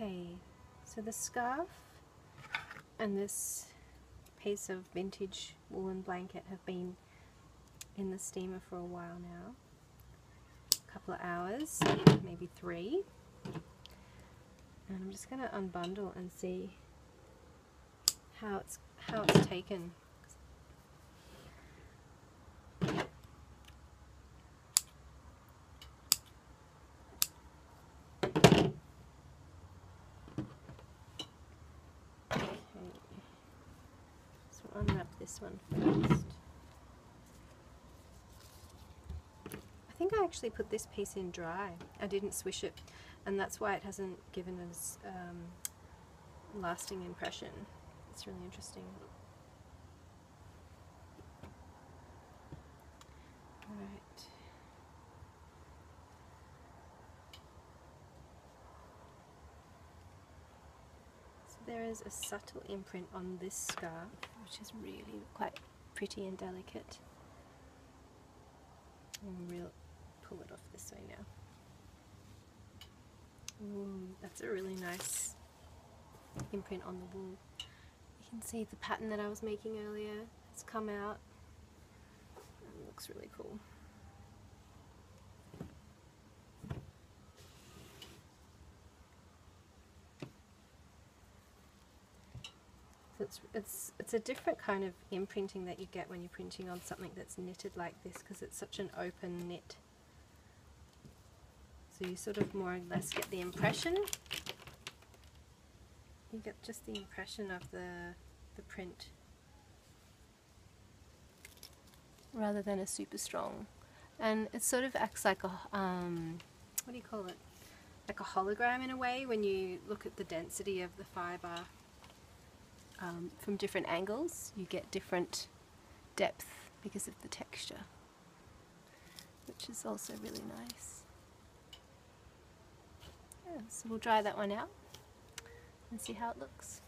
Okay, so the scarf and this piece of vintage woolen blanket have been in the steamer for a while now. A couple of hours, maybe three. And I'm just going to unbundle and see how it's how it's taken. Unwrap this one first. I think I actually put this piece in dry. I didn't swish it, and that's why it hasn't given us um, lasting impression. It's really interesting. There is a subtle imprint on this scarf, which is really quite pretty and delicate. And we'll pull it off this way now. Ooh, that's a really nice imprint on the wool. You can see the pattern that I was making earlier has come out. It looks really cool. It's, it's, it's a different kind of imprinting that you get when you're printing on something that's knitted like this because it's such an open knit. So you sort of more or less get the impression. You get just the impression of the, the print. Rather than a super strong. And it sort of acts like a um, what do you call it? Like a hologram in a way when you look at the density of the fiber um, from different angles you get different depth because of the texture which is also really nice yeah, so we'll dry that one out and see how it looks.